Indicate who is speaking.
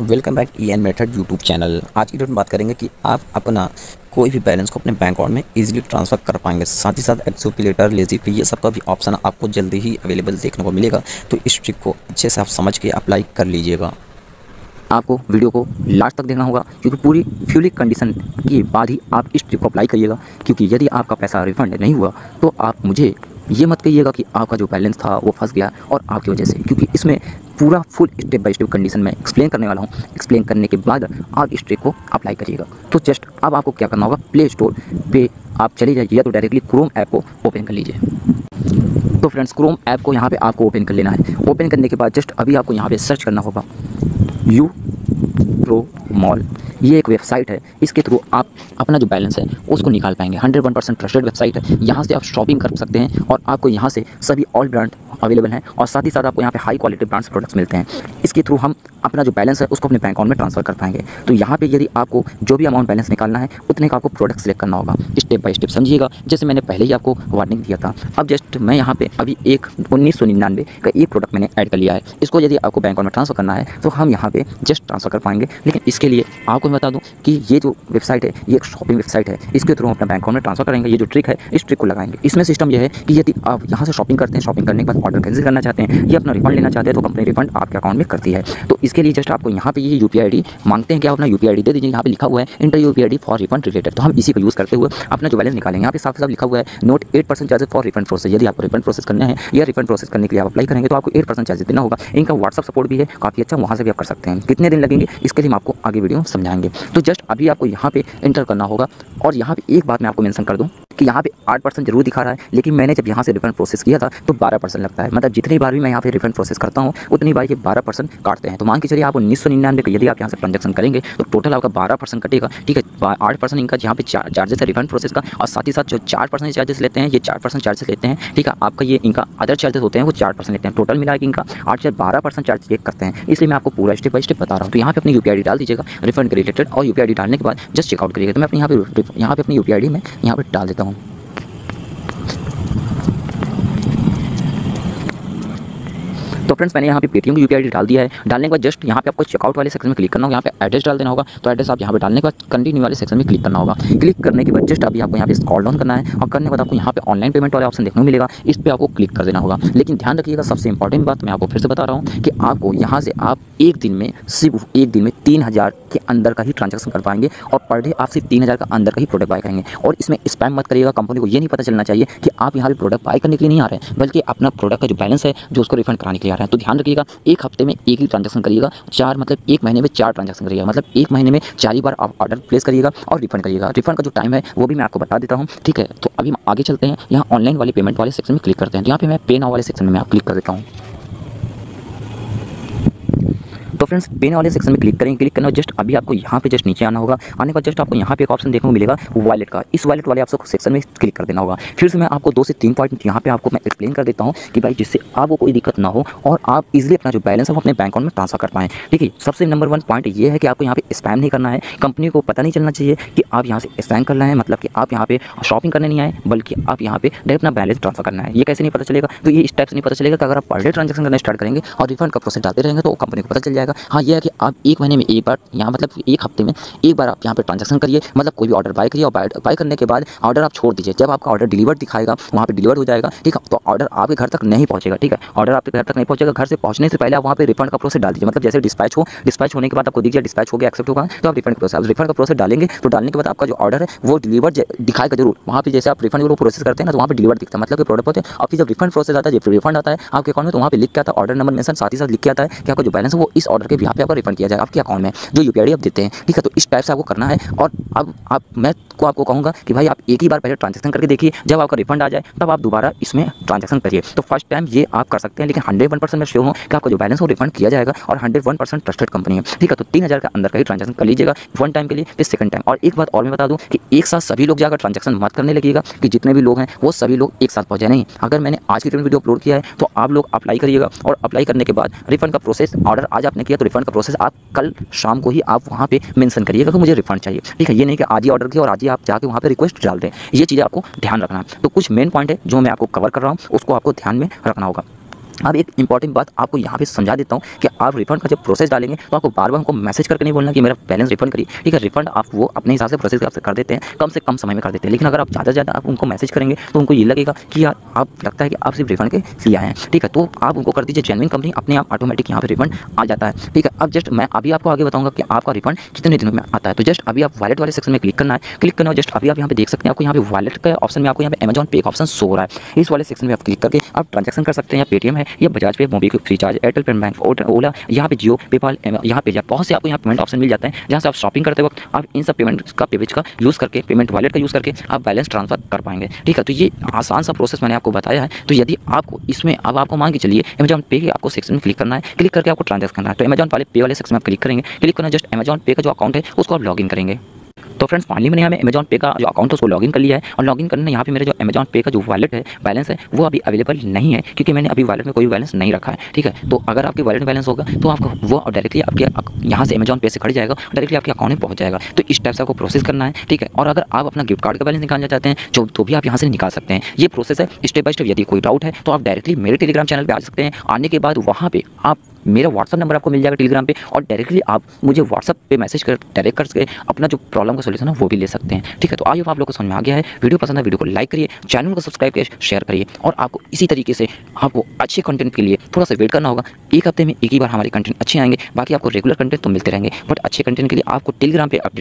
Speaker 1: Welcome back E N method YouTube channel आज की date में बात करेंगे कि आप अपना कोई भी बैलेंस को अपने बैंक अकाउंट में इजीली ट्रांसफ़र कर पाएँगे। साथ ही साथ एक्सोपिलेटर लेजी फ़ी ये सब का भी ऑप्शन आपको जल्दी ही अवेलेबल देखने को मिलेगा। तो इस ट्रिक को अच्छे से आप समझ के अप्लाई कर लीजिएगा। आपको वीडियो को लास्ट तक देखना होगा, क्योंकि पूरी फ्यूलिक कंडीशन के बाद ही आप इस ट्रिक को अप्लाई करिएगा। क्योंकि यदि आपका पैसा रिफंड नहीं हुआ तो आप मुझे ये मत कहिएगा कि आपका जो बैलेंस था वो फंस गया और आपकी वजह से, क्योंकि इसमें पूरा full step by step condition में एक्सप्लेन करने वाला हूँ। एक्सप्लेन करने के बाद आप इस ट्रिक को अप्लाई करिएगा। तो जस्ट अब आपको क्या करना होगा? प्ले स्टोर पे आप चले जाइए या तो डायरेक्टली क्रोम ऐप को ओपन कर लीजिए। तो फ्रेंड्स क्रोम ऐप को यहाँ पे आपको ओपन कर लेना है। ओपन करने के बाद जस्ट अभी आपको यहाँ पे सर्च करना होगा। यू प्रो मॉल ये एक वेबसाइट है। इसके थ्रू आप अपना जो बैलेंस है, उसको निकाल पाएँगे। Hundred one percent trusted website है। यहाँ से आप शॉपिंग कर सकते हैं और आपको यहाँ से सभी ऑल ब्रांड अवेलेबल हैं और साथ ही साथ आपको यहाँ पे हाई क्वालिटी ब्रांड्स प्रोडक्ट्स मिलते हैं। इसके थ्रू हम अपना जो बैलेंस है, उसको अपने बैंक अकाउंट में ट्रांसफ़र कर पाएँगे। तो यहाँ पे यदि आपको जो भी अमाउंट बैलेंस निकालना है, उतने का आपको प्रोडक्ट सेलेक्ट करना होगा। स्टेप बाय स्टेप समझिएगा। जैसे मैंने पहले ही आपको वार्निंग दिया था। अब जस्ट मैं यहाँ पे अभी एक उन्नीस का एक प्रोडक्ट मैंने ऐड कर लिया है। इसको यदि आपको बैंक अकाउंट में ट्रांसफ़र करना है तो हम यहाँ पे जस्ट ट्रांसफ़र कर पाएँगे। लेकिन इसके लिए आपको मैं बता दूँ कि ये जो वेबसाइट है, ये एक शॉपिंग वेबसाइट है। इसके थ्रू अपना बैंक अकाउंट में ट्रांसफ़र करेंगे। ये जो ट्रिक है, इस ट्रिक को लगाएँगे। इसमें सिस्टम यह है कि यदि आप यहाँ से शॉपिंग करते हैं शॉपिंग करने के बाद ऑर्डर कैंसिल करना चाहते हैं, या अपना रिफंड लेना चाहते हैं तो कंपनी रिफंड आपके अकाउंट में करती है। तो इसके लिए जस्ट आपको यहाँ पर ये यू पी मांगते हैं कि आप अपना यू पी दे दीजिए। यहाँ पर लिखा हुआ है enter U P for refund related तो हम इसी को यूज़ करते हुए अपना जो बैलेंस निकालेंगे, यहाँ पे साफ़ साफ़ लिखा हुआ है note eight percent charges for refund process यदि आपको रिफंड प्रोसेस करना है, या रिफंड प्रोसेस करने के लिए आप अप्लाई करेंगे तो आपको एट परसेंट चार्जेस देना होगा। इनका व्हाट्सअप सपोर्ट भी है, काफ़ी अच्छा वहाँ से भी आप कर सकते हैं। कितने दिन लगेंगे, इसके लिए हम आपको आगे वीडियो समझाएँगे। तो जस्ट अभी आपको यहाँ पे इंटर करना होगा और यहाँ पे एक बात मैं आपको मेंशन कर दूँ। कि यहाँ पे आठ परसेंट ज़रूर दिखा रहा है, लेकिन मैंने जब यहाँ से रिफंड प्रोसेस किया था तो बारह परसेंट लगता है। मतलब जितनी बार भी मैं यहाँ पे रिफंड प्रोसेस करता हूँ, उतनी बार ये बारह परसेंट काटते हैं। तो मान के चलिए आप उन्नीस सौ निन्यानवे का यदि आप यहाँ से ट्रांजेक्शन करेंगे तो टोटल आपका बारह परसेंट कटेगा। ठीक है आठ परसेंट इनका यहाँ पे चार्जेस है रिफंड प्रोसेस का, और साथ ही साथ जो चार परसेंट चार्जेस लेते हैं, ये चार परसेंट चार्जेस लेते हैं। ठीक है, आपका ये इनका अदर चार्जेस होते हैं, वो चार परसेंट लेते हैं। टोटल मिला इनका आठ से बारह परसेंट चार्ज चेक करते हैं। इसलिए मैं आपको पूरा स्टेप बाई स्टेप बता रहा हूँ। तो यहाँ पे अपनी यू डाल दीजिएगा रिफंड के रिलेटेड और यू डालने के बाद जस्ट चेकआउट करिएगा। तो मैं अपने यहाँ पे यहाँ पे अपनी यू में यहाँ पर डाल देता हूँ। Então, तो फ्रेंड्स, मैंने यहाँ पे पेटीएम की यूपीआई डाल दिया है। डालने के बाद जस्ट यहाँ पे आपको चेकआउट वाले सेक्शन में क्लिक करना होगा। यहाँ पे एड्रेस डाल देना होगा। तो एड्रेस आप यहाँ पे डालने के बाद कंटिन्यू वाले सेक्शन में क्लिक करना होगा। क्लिक करने के बाद जस्ट अभी आपको यहाँ पे स्कॉल डाउन करना है। और करने के बाद आपको यहाँ पे ऑनलाइन पेमेंट वाले ऑप्शन देखने को मिलेगा। इस पर आपको क्लिक कर देना होगा। लेकिन ध्यान रखिएगा, सबसे इंपॉर्टेंट बात मैं आपको फिर से बता रहा हूँ कि आपको यहाँ से आप एक दिन में, सिर्फ़ एक दिन में तीन हज़ार के अंदर का ही ट्रांजेक्शन कर पाएँगे। और पर डे आप सिर्फ़ तीन हज़ार का अंदर का ही प्रोडक्ट बाय करेंगे। और इसमें स्पैम मत करिएगा। कंपनी को ये नहीं पता चलना चाहिए कि आप यहाँ पे प्रोडक्ट बाय करने के लिए नहीं आ रहे बल्कि अपना प्रोडक्ट का जो बैलेंस है, जो उसको रिफंड कराने के लिए रहे हैं। तो ध्यान रखिएगा, एक हफ़्ते में एक ही ट्रांजेक्शन करिएगा, चार मतलब एक महीने में चार ट्रांजेक्शन करिएगा। मतलब एक महीने में चार ही बार आप ऑर्डर प्लेस करिएगा और रिफंड करिएगा। रिफंड का जो टाइम है, वो भी मैं आपको बता देता हूँ, ठीक है? तो अभी हम आगे चलते हैं, यहाँ ऑनलाइन वाले पेमेंट वाले सेक्शन में क्लिक करते हैं। तो यहाँ पे मैं पे नाव वाले सेक्शन में आप क्लिक कर देता हूँ। तो फ्रेंड्स पेन वाले सेक्शन में क्लिक करेंगे क्लिक करना जस्ट अभी आपको यहाँ पे जस्ट नीचे आना होगा। आने का जस्ट आपको यहाँ पे एक ऑप्शन देखने को मिलेगा वॉलेट का। इस वॉलेट वाले आपको सेक्शन में क्लिक कर देना होगा। फिर से मैं आपको दो से तीन पॉइंट यहाँ पे आपको मैं एक्सप्लेन कर देता हूँ कि भाई जिससे आपको कोई दिक्कत ना हो और आप इजिली अपना जो बैलेंस है वो अपने बैंक अकाउंट में ट्रांसफ़र कर पाएँ। ठीक है सबसे नंबर वन पॉइंट ये है कि आपको यहाँ पे स्पैम नहीं करना है। कंपनी को पता नहीं चलना चाहिए कि आप यहाँ से स्पैम करना है मतलब कि आप यहाँ पे शॉपिंग करने नहीं आए, बल्कि आप यहाँ पे डायरेक्ट अपना बैलेंस ट्रांसफ़र करना है। ये कैसे नहीं पता चलेगा? तो ये इस टाइप से नहीं पता चलेगा कि अगर आप पर डे ट्रांजेक्शन करना स्टार्ट करेंगे और रिफंड का प्रोसेस डालते रहेंगे तो कंपनी को पता चल जाएगा। हाँ यह है कि आप एक महीने में एक बार यहाँ मतलब एक हफ़्ते में एक बार आप यहाँ पर ट्रांजेक्शन करिए मतलब कोई भी ऑर्डर बाय करिए और बाय करने के बाद ऑर्डर आप छोड़ दीजिए। जब आपका ऑर्डर डिलीवर दिखाएगा, वहाँ पर डिलीवर हो जाएगा, ठीक है? तो ऑर्डर आपके घर तक नहीं पहुँचेगा, ठीक है? ऑर्डर आपके घर तक नहीं पहुँचेगा, घर से पहुँचने से पहले आप वहाँ पर रिफंड का प्रोसेस डाल दीजिए। मतलब जैसे डिस्पैच हो डिस्पैच होने के बाद आपको दीजिए डिस्पैच हो गया एक्सेप्ट होगा तो आप रिफंड प्रोसेस रिफंड का प्रोसेस डालेंगे तो डालने के बाद आपका जो ऑर्डर है, वो डिलीवर दिखाएगा ज़रूर। वहाँ पर जैसे आप रिफंड प्रोसेस करते हैं ना तो वहाँ पर डिलीवर दिखता है। मतलब प्रोडक्ट होते हैं आपकी जब रिफंड प्रोसेस आता है, जब रिफंड आता है, आपके अकाउंट में तो वहाँ पर लिख के आता है ऑर्डर नंबर मेंशन साथ ही साथ लिख के आता है कि आपका जो बैलेंस है, वो इस ऑर्डर के यहाँ पे रिफंड किया जाए आपके अकाउंट में जो यू आप देते हैं, ठीक है? तो इस टाइप से आपको करना है और अब आप, मैं को आपको कहूँगा कि भाई आप एक ही बार पहले ट्रांजेक्शन करके देखिए, जब आपका रिफंड आ जाए, तब आप दोबारा इसमें ट्रांजेक्शन करिए। तो फ़र्स्ट टाइम ये आप कर सकते हैं, लेकिन हंड्रेड वन परसेंट मैं श्योर हूँ कि आपका जो बैलेंस वो रिफंड किया जाएगा और hundred one percent trusted company है, ठीक है? तो तीन हज़ार के अंदर का ही ट्रांजेक्शन कर लीजिएगा वन टाइम के लिए फिर सेकंड टाइम और एक बात और मैं बता दूँ कि एक साथ सभी लोग जाकर ट्रांजेक्शन मत करने लगेगा कि जितने भी लोग हैं, वो सभी लोग एक साथ पहुँचे नहीं। अगर मैंने आज की वीडियो अपलोड किया है तो आप लोग अप्लाई करिएगा और अप्लाई करने के बाद रिफंड का प्रोसेस ऑर्डर आज आपने किया तो रिफंड का प्रोसेस आप कल शाम को ही आप वहाँ पर मेंशन करिएगा कि मुझे रिफंड चाहिए। ठीक है, ये नहीं कि आज ही ऑर्डर किया और आज ही आप जाके वहाँ पर रिक्वेस्ट डाल दें। ये चीज़ें आपको ध्यान रखना है। तो कुछ मेन पॉइंट है जो मैं आपको कवर कर रहा हूँ, उसको आपको ध्यान में रखना होगा। अब एक इंपॉर्टेंट बात आपको यहाँ पे समझा देता हूँ कि आप रिफंड का जब प्रोसेस डालेंगे तो आपको बार बार हमको मैसेज करके नहीं बोलना कि मेरा बैलेंस रिफंड करिए। ठीक है रिफंड आप वो अपने हिसाब से प्रोसेस कर देते हैं, कम से कम समय में कर देते हैं। लेकिन अगर आप ज़्यादा ज़्यादा आप उनको मैसेज करेंगे तो उनको ये लगेगा कि यार, आप लगता है कि आप सिर्फ़ रिफंड के लिए आए हैं। ठीक है तो आप उनको कर दीजिए जेनविन कंपनी अपने आप ऑटोमेटिक यहाँ पर रिफंड आ जाता है। ठीक है, अब जस्ट मैं अभी आपको आगे बताऊँगा कि आपका रिफंड कितने दिनों में आता है। तो जस्ट अभी आप वॉलेट वाले सेक्शन में क्लिक करना है। क्लिक करना जस्ट अभी आप यहाँ पे देख सकते हैं, आपको यहाँ पे वॉलेट का ऑप्शन में, आपको यहाँ पे अमेजॉन पे का ऑप्शन सो रहा है। इस वाले सेक्शन में आप क्लिक करके आप ट्रांजेक्शन कर सकते हैं या पेटीएम है या Bajaj pay Mobi free recharge Airtel payment bank Ola यहाँ पे जियो पेपाल यहाँ पे बहुत से आपको यहाँ पेमेंट ऑप्शन मिल जाता है, जहाँ से आप शॉपिंग करते वक्त आप इन सब पेमेंट का पेमेज का यूज़ करके पेमेंट वॉलेट का यूज़ करके आप बैलेंस ट्रांसफ़र कर पाएँगे। ठीक है तो ये आसान सा प्रोसेस मैंने आपको बताया है। तो यदि आपको इसमें, अब आपको मान के चलिए अमेजॉन पे के आपको सेक्शन में क्लिक करना है क्लिक करके आपको ट्रांजेक्शन करना है। तो अमेजॉन वाले पे वाले सेक्शन में आप क्लिक करेंगे क्लिक करना जस्ट अमेजॉन पे का जो अकाउंट है, उसको आप लॉगिन करेंगे। तो फ्रेंड्स फाइनली मैंने यहाँ अमेजॉन पे का जो अकाउंट है उसको लॉगिन कर लिया है। और लॉगिन करने यहाँ पे मेरे जो अमेजॉन पे का जो वॉलेट है बैलेंस है, वो अभी अवेलेबल नहीं है, क्योंकि मैंने अभी वॉलेट में कोई बैलेंस नहीं रखा है, ठीक है? तो अगर आपके वॉलेट में बैलेंस होगा तो आपको वो डायरेक्टली आपके यहाँ से अमेजॉन पे से खड़ जाएगा डायरेक्टली आपके अकाउंट में पहुँच जाएगा। तो इस टाइप से आपको प्रोसेस करना है, ठीक है? और अगर आप अपना गिफ्ट कार्ड का बैलेंस निकालना चाहते हैं, जो तो भी आप यहाँ से निकाल सकते हैं। ये प्रोसेस है स्टेप बाय स्टेप यदि कोई डाउट है तो आप डायरेक्टली मेरे टेलीग्राम चैनल पर आ सकते हैं। आने के बाद वहाँ पर आप मेरा व्हाट्सअप नंबर आपको मिल जाएगा टेलीग्राम पे और डायरेक्टली आप मुझे व्हाट्सअप पे मैसेज कर डायरेक्ट करके अपना जो प्रॉब्लम का सोल्यूशन है, वो भी ले सकते हैं। ठीक है तो आइए आप लोग को समझ में आ गया है। वीडियो पसंद है, वीडियो को लाइक करिए चैनल को सब्सक्राइब करिए शेयर करिए और आपको इसी तरीके से आपको अच्छे कंटेंट के लिए थोड़ा सा वेट करना होगा। एक हफ़्ते में एक ही बार हमारे कंटेंट अच्छे आएँगे, बाकी आपको रेगुलर कंटेंट तो मिलते रहेंगे बट अच्छे कंटेंट के लिए आपको टेलीग्राम पर अपडेट